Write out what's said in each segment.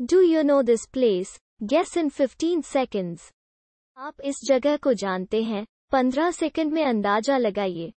Do you know this place guess in fifteen seconds आप इस जगह को जानते हैं। पंद्रह सेकंड में अंदाज़ा लगाइए।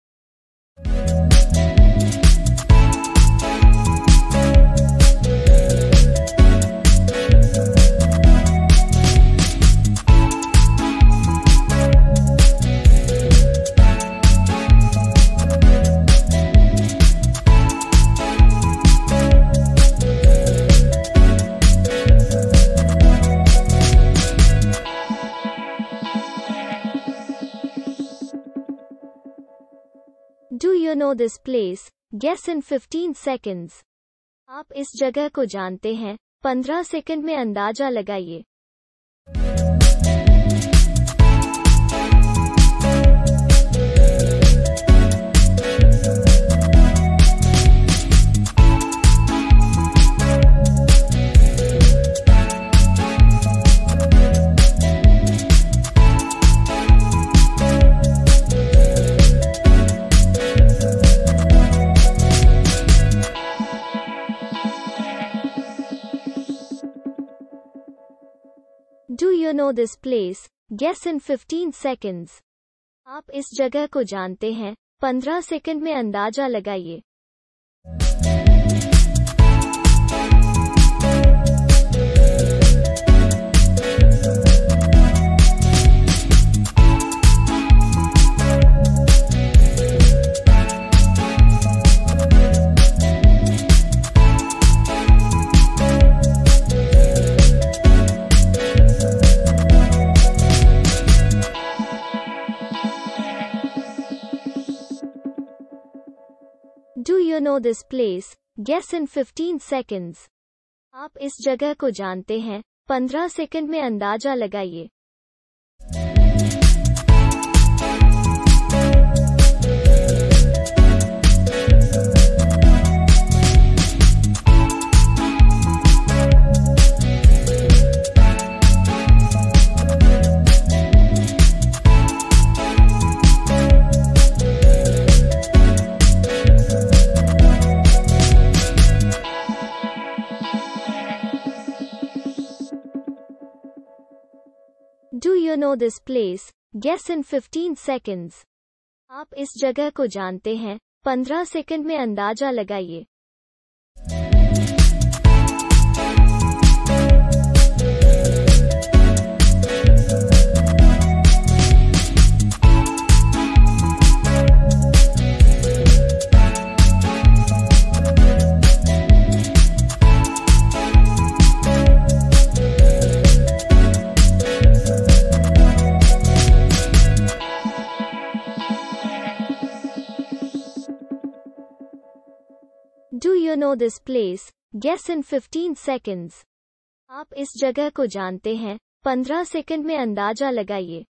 Do you know this place guess in fifteen seconds आप इस जगह को जानते हैं। पंद्रह सेकंड में अंदाज़ा लगाइए। Do you know this place? Guess in 15 seconds. आप इस जगह को जानते हैं 15 सेकंड में अंदाज़ा लगाइए Do you know this place? Guess in 15 seconds. आप इस जगह को जानते हैं 15 सेकंड में अंदाज़ा लगाइए Do you know this place? Guess in 15 seconds. आप इस जगह को जानते हैं 15 सेकंड में अंदाज़ा लगाइए do you know this place guess in fifteen seconds आप इस जगह को जानते हैं। पंद्रह सेकंड में अंदाज़ा लगाइए।